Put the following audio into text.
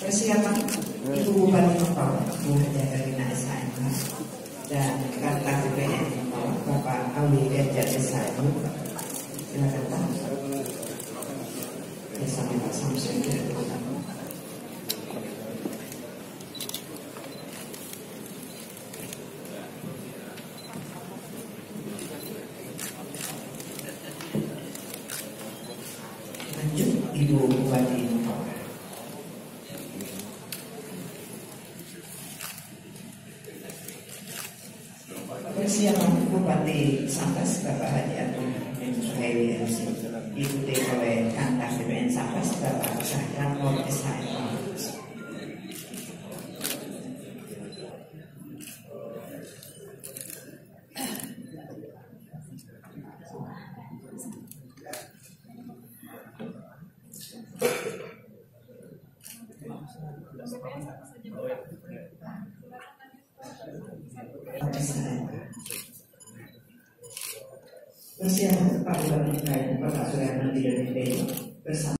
Persiapan Ibu Bupati Mempawah, Bu Haja Karina SHMH dan Kata BPN Bapak Awi Ganjar SHMH. Silakan Pak. Bersama Pak Samsul Utama. Lanjut Ibu Bupati Sambas Bapak Haji Agung Suhaili MC diikuti Persiapan Pak Bupati Bapak Suryana di bersama